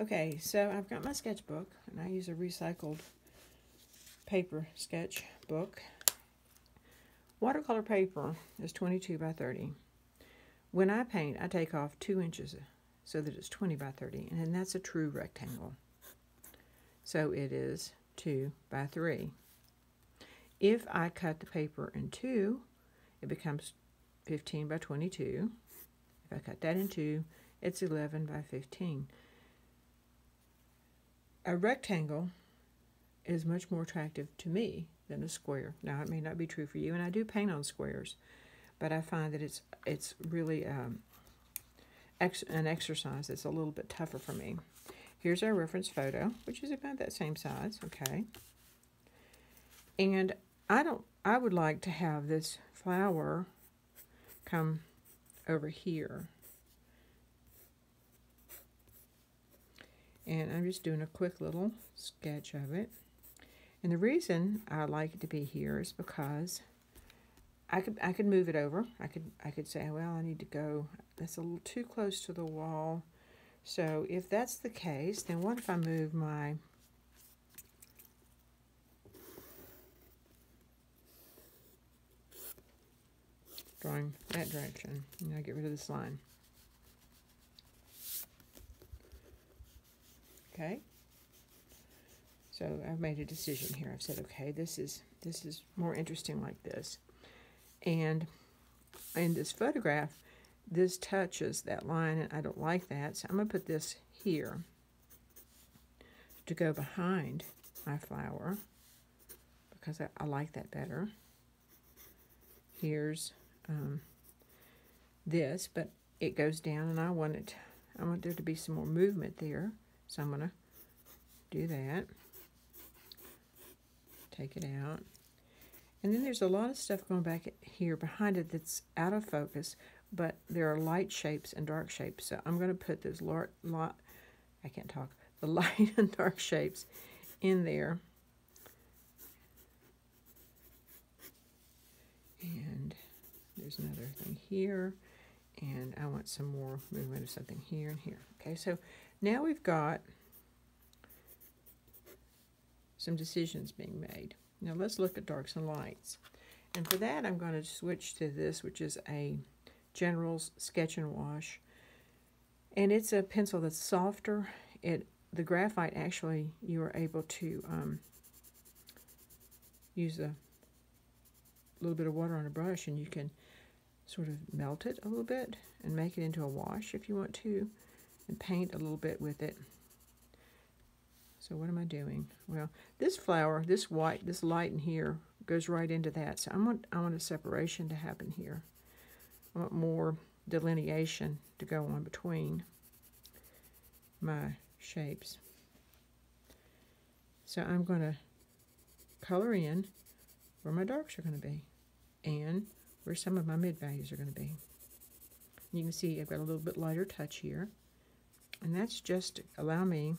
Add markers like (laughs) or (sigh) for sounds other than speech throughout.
Okay, so I've got my sketchbook, and I use a recycled paper sketch book. Watercolor paper is 22 by 30. When I paint, I take off 2 inches so that it's 20 by 30, and that's a true rectangle. So it is 2 by 3. If I cut the paper in two, it becomes 15 by 22. If I cut that in two, it's 11 by 15 a rectangle is much more attractive to me than a square. Now, it may not be true for you, and I do paint on squares, but I find that it's it's really um, ex an exercise that's a little bit tougher for me. Here's our reference photo, which is about that same size, okay? And I don't, I would like to have this flower come over here and I'm just doing a quick little sketch of it. And the reason I like it to be here is because I could I could move it over. I could I could say, well, I need to go. That's a little too close to the wall. So if that's the case, then what if I move my drawing that direction? And I get rid of this line. Okay. So I've made a decision here. I've said, okay, this is this is more interesting like this. And in this photograph, this touches that line, and I don't like that. So I'm going to put this here to go behind my flower because I, I like that better. Here's um, this, but it goes down, and I want it. I want there to be some more movement there. So I'm going to do that. Take it out. And then there's a lot of stuff going back here behind it that's out of focus, but there are light shapes and dark shapes. So I'm going to put those lot, lot I can't talk, (laughs) the light and dark shapes in there. And there's another thing here. And I want some more movement of something here and here. Okay, so now we've got some decisions being made. Now let's look at darks and lights. And for that, I'm going to switch to this, which is a General's Sketch and Wash. And it's a pencil that's softer. It The graphite, actually, you are able to um, use a little bit of water on a brush and you can sort of melt it a little bit and make it into a wash if you want to and paint a little bit with it. So what am I doing? Well, this flower, this white, this light in here goes right into that. So I want, I want a separation to happen here. I want more delineation to go on between my shapes. So I'm going to color in where my darks are going to be and where some of my mid values are going to be. You can see I've got a little bit lighter touch here. And that's just to allow me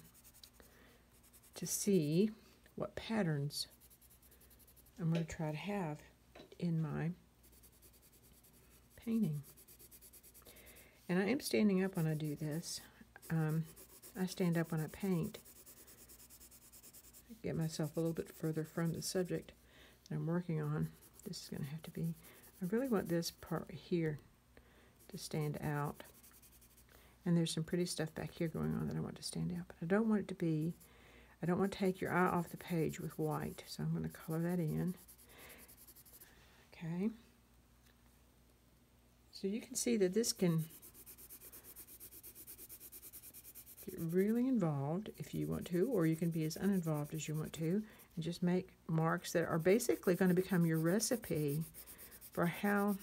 to see what patterns I'm going to try to have in my painting. And I am standing up when I do this. Um, I stand up when I paint. Get myself a little bit further from the subject that I'm working on. This is going to have to be, I really want this part here to stand out. And there's some pretty stuff back here going on that I want to stand out. But I don't want it to be, I don't want to take your eye off the page with white. So I'm going to color that in. Okay. So you can see that this can get really involved if you want to, or you can be as uninvolved as you want to, and just make marks that are basically going to become your recipe for how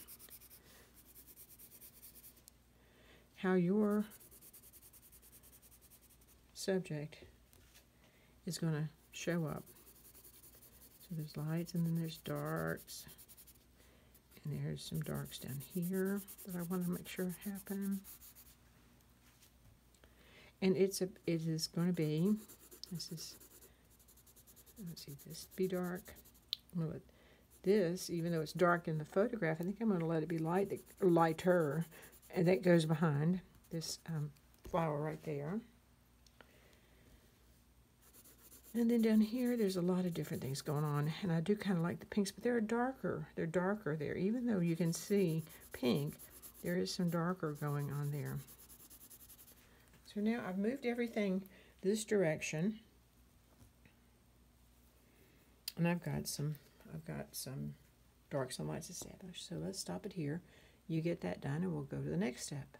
how your subject is going to show up. So there's lights and then there's darks. And there's some darks down here that I want to make sure happen. And it's a it is going to be this is let's see this be dark. I'm to let this, even though it's dark in the photograph, I think I'm going to let it be light lighter and that goes behind this um, flower right there. And then down here, there's a lot of different things going on. And I do kind of like the pinks, but they're darker. They're darker there. Even though you can see pink, there is some darker going on there. So now I've moved everything this direction. And I've got some, I've got some dark sunlights established. So let's stop it here. You get that done and we'll go to the next step.